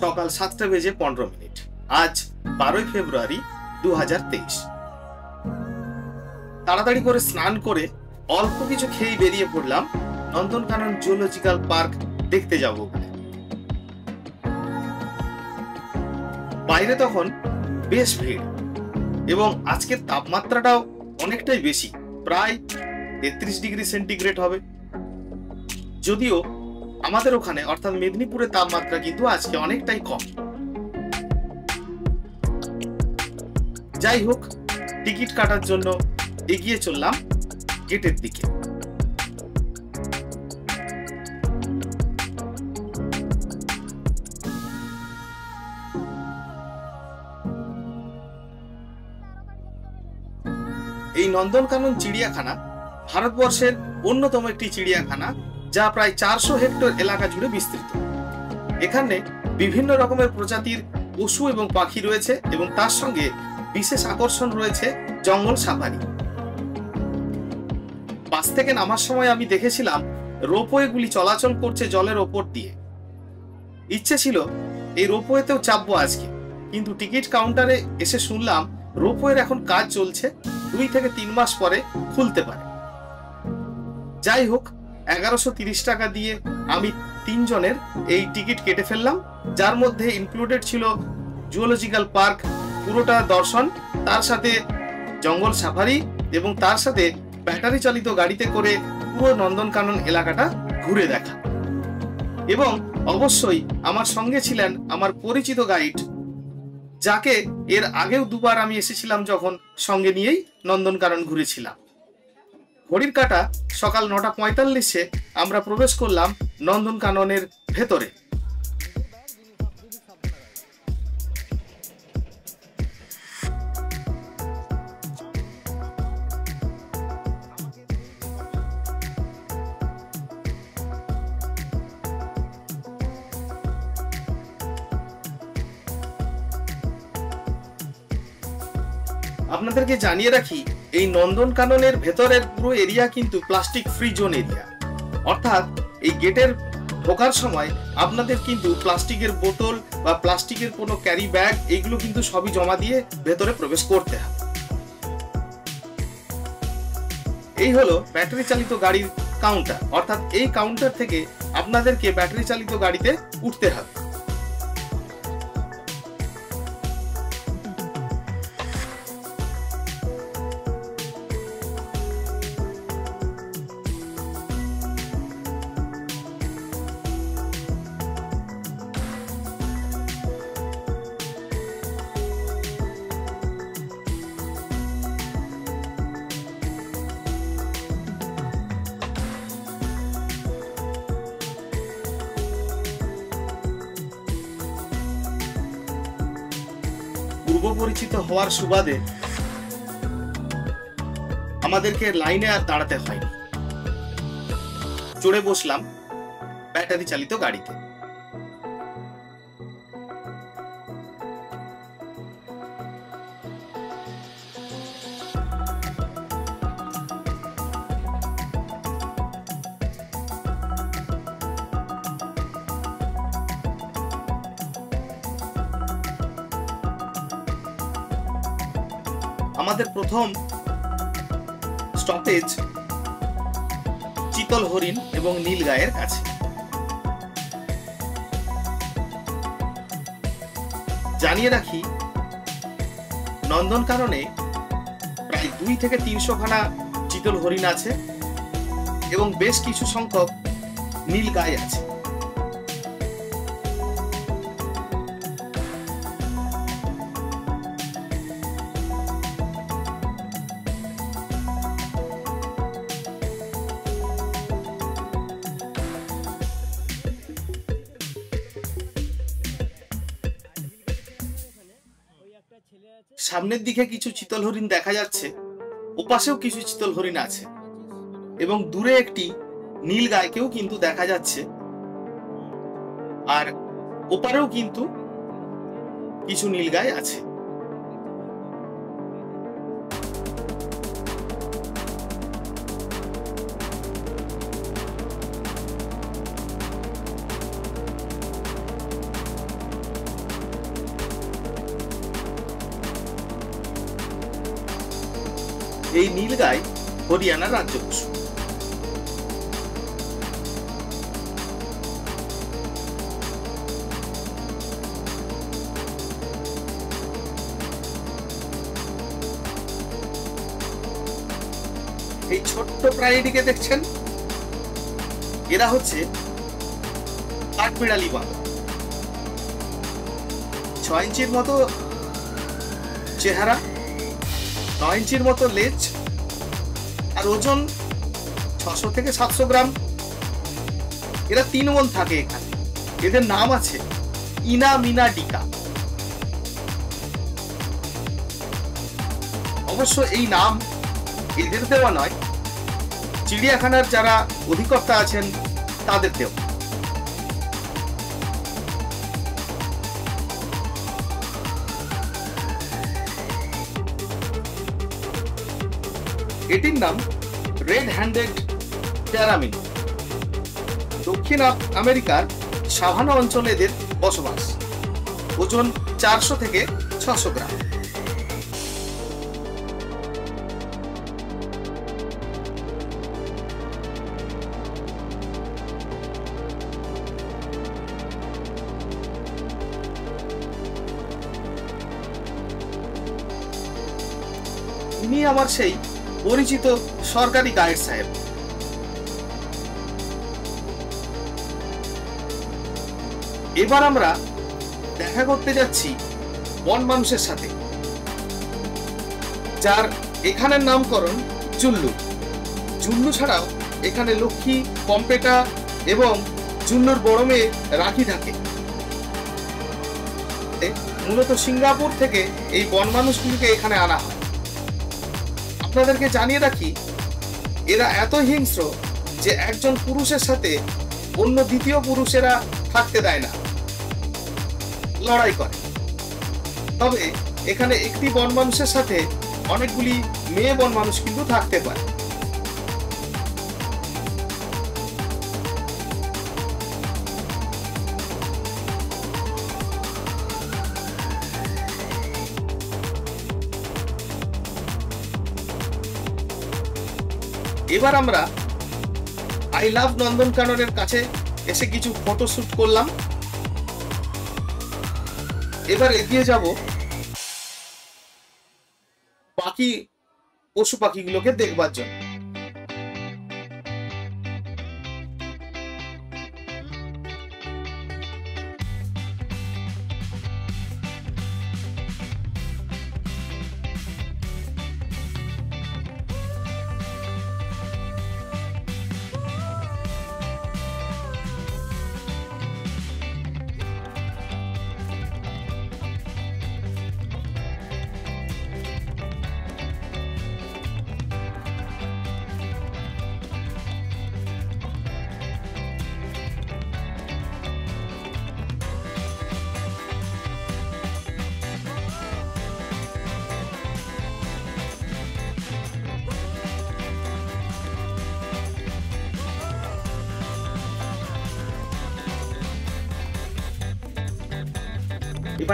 সকাল সাতটা বেজে পনেরো মিনিট। আজ বারোই ফেব্রুয়ারি দু তাড়াতাড়ি করে স্নান করে অল্প কিছু খেয়ে বেরিয়ে পড়লাম নন্দনকানন জুলজিক্যাল পার্ক দেখতে যাব বাইরে তখন বেশ ভিড় এবং আজকের তাপমাত্রাটাও অনেকটাই বেশি, প্রায় তেত্রিশ ডিগ্রি সেন্টিগ্রেড হবে। যদিও আমাদের ওখানে, অর্থাৎ মেদিনীপুরের তাপমাত্রা কিন্তু আজকে অনেকটাই কম। যাই হোক টিকিট কাটার জন্য এগিয়ে চললাম গেটের দিকে। এই নন্দনকানন চিড়িয়াখানা ভারতবর্ষের অন্যতম একটি চিড়িয়াখানা। যা প্রায় চারশো হেক্টর এলাকা জুড়ে বিস্তৃত। এখানে বিভিন্ন রকমের প্রজাতির পশু এবং পাখি রয়েছে এবং তার সঙ্গে বিশেষ আকর্ষণ রয়েছে জঙ্গল সাফারি বাস থেকে নামার সময় আমি দেখেছিলাম রোপওয়েগুলি চলাচল করছে জলের ওপর দিয়ে। ইচ্ছে ছিল এই রোপওয়েতেও চাপবো আজকে, কিন্তু টিকিট কাউন্টারে এসে শুনলাম রোপওয়ের এখন কাজ চলছে, দুই থেকে তিন মাস পরে খুলতে পারে। যাই হোক এগারোশো তিরিশ টাকা দিয়ে আমি তিনজনের এই টিকিট কেটে ফেললাম, যার মধ্যে ইনক্লুডেড ছিল জুওলজিক্যাল পার্ক পুরোটা দর্শন, তার সাথে জঙ্গল সাফারি এবং তার সাথে ব্যাটারি চালিত গাড়িতে করে পুরো নন্দনকানন এলাকাটা ঘুরে দেখা। এবং অবশ্যই আমার সঙ্গে ছিলেন আমার পরিচিত গাইড যাকে এর আগেও দুবার আমি এসেছিলাম যখন সঙ্গে নিয়েই নন্দনকানন ঘুরেছিলাম। ঘড়ির কাটা সকাল নটা পঁয়তাল্লিশে আমরা প্রবেশ করলাম নন্দনকাননের ভেতরে। আপনাদেরকে জানিয়ে রাখি এই নন্দনকাননের ভেতরের পুরো এরিয়া কিন্তু প্লাস্টিক ফ্রি জোন এরিয়া অর্থাৎ এই গেটের ঢোকার সময় আপনাদের কিন্তু প্লাস্টিকের বোতল বা প্লাস্টিকের কোনো ক্যারি ব্যাগ এইগুলো কিন্তু সবই জমা দিয়ে ভেতরে প্রবেশ করতে হবে। এই হলো ব্যাটারি চালিত গাড়ির কাউন্টার অর্থাৎ এই কাউন্টার থেকে আপনাদেরকে ব্যাটারি চালিত গাড়িতে উঠতে হবে। পরিচিত হওয়ার সুবাদে আমাদেরকে লাইনে আর দাঁড়াতে হয়নি। চড়ে বসলাম ব্যাটারি চালিত গাড়িতে। প্রথম স্টপেজ চিতল হরিণ এবং নীলগায়ের কাছে। জানিয়ে রাখি, নন্দনকাননে প্রায় দুই থেকে তিনশো খানা চিতল হরিণ আছে এবং বেশ কিছু সংখ্যক নীলগাই আছে। সামনের দিকে কিছু চিতল হরিণ দেখা যাচ্ছে, ওপাশেও কিছু চিতল হরিণ আছে। এবং দূরে একটি নীল গায়কেও কিন্তু দেখা যাচ্ছে। আর ওপারেও কিন্তু কিছু নীল গায় আছে। এই নীলগাই হরিয়ানার রাজ্য পশু। এই ছোট্ট প্রাণীটিকে দেখছেন? এরা হচ্ছে কাঠবিড়ালি বাঁধ ছয় ইঞ্চির মতো চেহারা নয় ইঞ্চির মতো লেজ আর ওজন ছশো থেকে সাতশো গ্রাম। এরা তিন মন থাকে এখানে। এদের নাম আছে ইনা মিনা ডিকা। অবশ্য এই নাম এদের দেওয়া নয়। চিড়িয়াখানার যারা অধিকর্তা আছেন, তাদের দেওয়া। এটির নাম রেড হ্যান্ডেড ট্যারামিন দক্ষিণ আমেরিকার সাভানা অঞ্চলে এদের বসবাস। ওজন চারশো থেকে ছশো গ্রাম। আমার সেই পরিচিত সরকারি গাইড সাহেব। এবার আমরা দেখা করতে যাচ্ছি বন মানুষের সাথে, যার এখানের নামকরণ জুল্লু। জুল্লু ছাড়াও এখানে লক্ষ্মী কম্পেটা এবং জুল্লুর বড় মেয়ে রাখি থাকে। মূলত সিঙ্গাপুর থেকে এই বন মানুষগুলিকে এখানে আনা হয়। আপনাদেরকে জানিয়ে রাখি, এরা এত হিংস্র যে একজন পুরুষের সাথে অন্য দ্বিতীয় পুরুষেরা থাকতে দেয় না। লড়াই করে। তবে এখানে একটি বন মানুষের সাথে অনেকগুলি মেয়ে বন মানুষ কিন্তু থাকতে পারে। এবার আমরা আই লাভ নন্দনকাননের কাছে এসে কিছু ফটোশুট করলাম। এবার এগিয়ে যাব বাকি পশু পাখিগুলোকে দেখবার জন্য।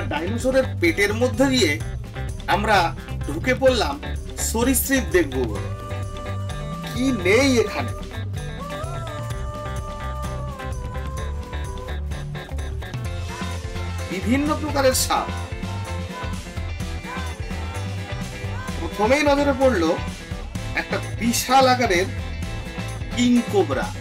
ডাইনোসরের পেটের মধ্যে দিয়ে আমরা ঢুকে পড়লাম সরীসৃপ দেখব বলে কি নেই এখানে? বিভিন্ন প্রকারের সাপ। প্রথমেই নজরে পড়ল একটা বিশাল আকারের কিং কোবরা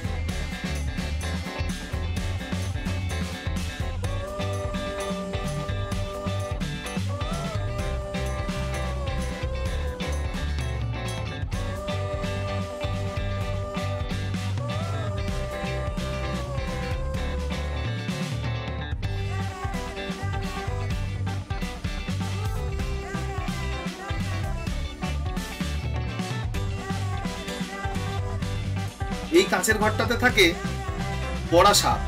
এই কাঁচের ঘরটাতে থাকে বড়া সাপ।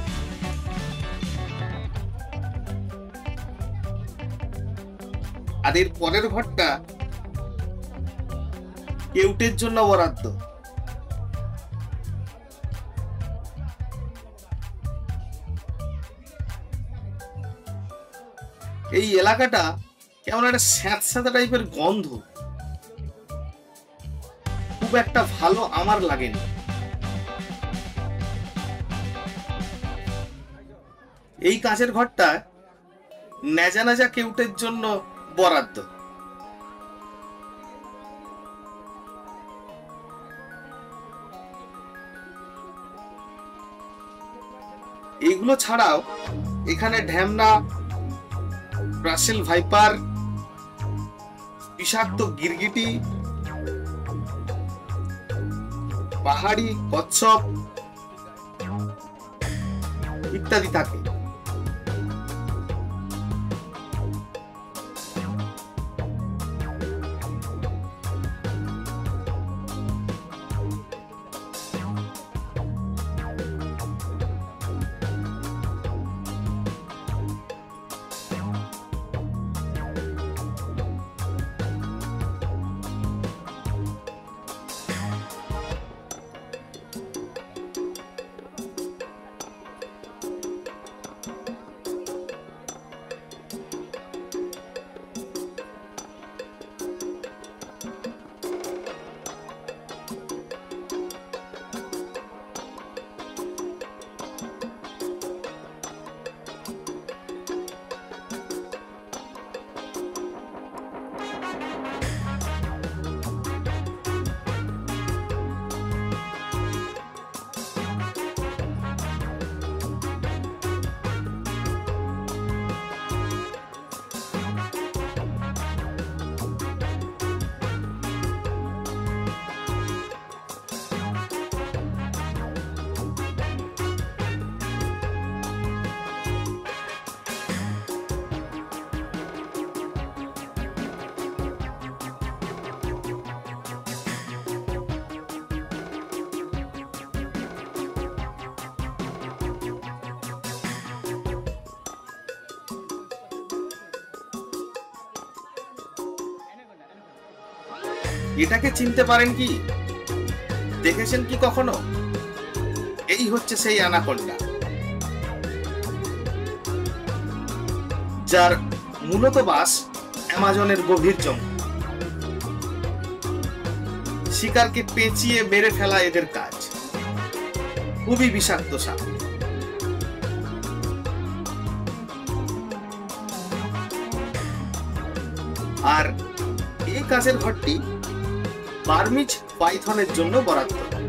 আর এর পরের ঘরটা কেউটের জন্য বরাদ্দ। এই এলাকাটা কেমন একটা স্যাঁতস্যাঁতা টাইপের গন্ধ। খুব একটা ভালো আমার লাগেনি। এই কাঁচের ঘরটা নেজা নেজা কেউটের জন্য বরাদ্দ। এইগুলো ছাড়াও এখানে ঢ্যামনা ব্রাসেল ভাইপার, বিষাক্ত গিরগিটি, পাহাড়ি কচ্ছপ ইত্যাদি থাকে। এটাকে চিনতে পারেন কি? দেখেছেন কি কখনো? এই হচ্ছে সেই অ্যানাকোন্ডা। যার মূলত বাস অ্যামাজনের গভীর জঙ্গল। শিকারকে পেঁচিয়ে মেরে ফেলা এদের কাজ। খুবই বিষাক্ত সাপ। আর এই কাজের ঘরটি বার্মিজ পাইথনের জন্য বরাদ্দ।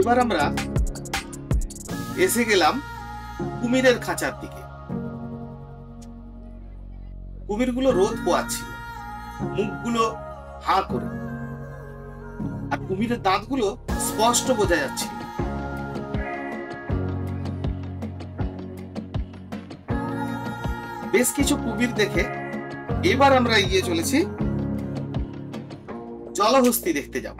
এবার আমরা এসে গেলাম কুমিরের খাঁচার দিকে। কুমিরগুলো রোদ পোয়াচ্ছিল, মুখগুলো হা করে। আর কুমিরের দাঁতগুলো স্পষ্ট বোঝা যাচ্ছে বেশ কিছু কুমির দেখে এবার আমরা এগিয়ে চলেছি, জলহস্তি দেখতে যাব।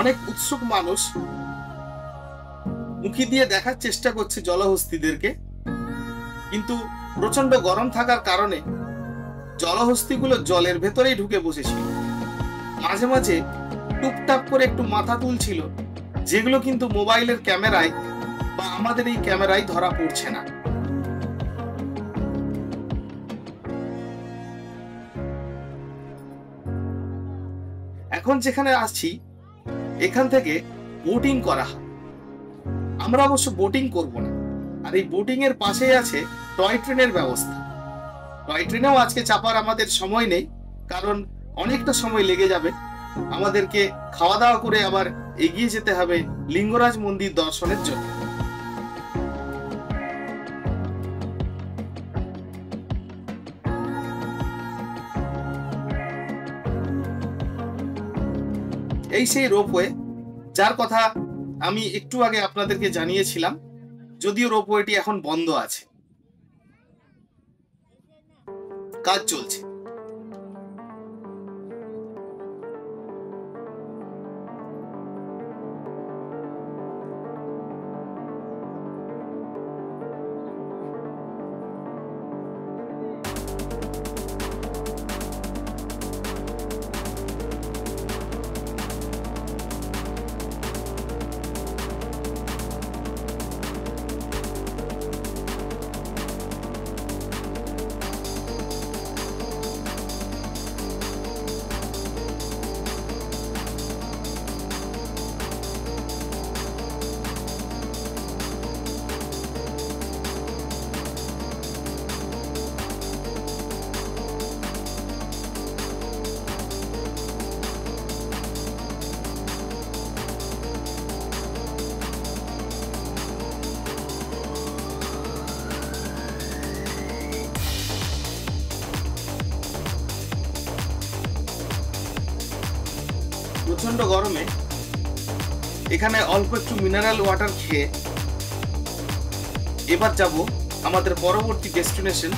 অনেক উৎসুক মানুষ মুখি দিয়ে দেখার চেষ্টা করছে জলহস্তিদেরকে। কিন্তু প্রচণ্ড গরম থাকার কারণে জলহস্তিগুলো জলের ভেতরেই ঢুকে বসেছিল। মাঝে মাঝে টুকটাক করে একটু মাথা তুলছিল, যেগুলো কিন্তু মোবাইলের ক্যামেরায় বা আমাদের এই ক্যামেরায় ধরা পড়ছে না। এখন যেখানে আসছি এখান থেকে বোটিং করা হয়। আমরা অবশ্য বোটিং করব না। আর এই বোটিং এর পাশেই আছে টয় ট্রেনের ব্যবস্থা। টয় ট্রেনেও আজকে চাপার আমাদের সময় নেই, কারণ অনেকটা সময় লেগে যাবে। আমাদেরকে খাওয়া দাওয়া করে আবার এগিয়ে যেতে হবে লিঙ্গরাজ মন্দির দর্শনের জন্য। এই সেই রোপওয়ে, যার কথা আমি একটু আগে আপনাদেরকে জানিয়েছিলাম, যদিও রোপওয়েটি এখন বন্ধ আছে। কাজ চলছে। প্রচণ্ড গরমে এখানে অল্প একটু মিনারেল ওয়াটার খেয়ে এবার যাব আমাদের পরবর্তী ডেস্টিনেশন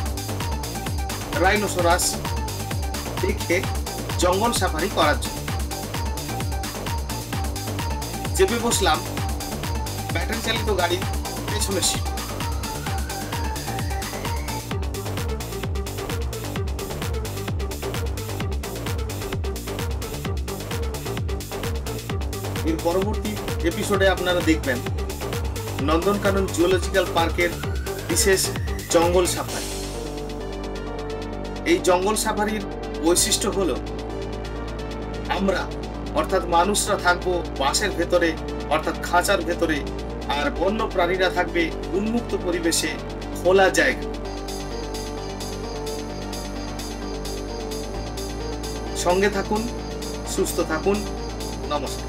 রাইনোসরাস দেখে জঙ্গল সাফারি করার জন্য। চেপে বসলাম ব্যাটারি চালিত গাড়ির পেছনের সিট পরবর্তী এপিসোডে আপনারা দেখবেন নন্দনকানন জুওলজিক্যাল পার্কের বিশেষ জঙ্গল সাফারি। এই জঙ্গল সাফারির বৈশিষ্ট্য হলো, আমরা অর্থাৎ মানুষরা থাকব বাসের ভেতরে, অর্থাৎ খাঁচার ভেতরে, আর বন্য প্রাণীরা থাকবে উন্মুক্ত পরিবেশে খোলা জায়গা। সঙ্গে থাকুন, সুস্থ থাকুন, নমস্কার।